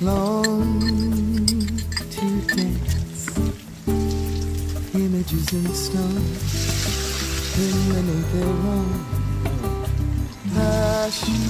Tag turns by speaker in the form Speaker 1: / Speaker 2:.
Speaker 1: long to dance. Images in stone, permanent their own passion.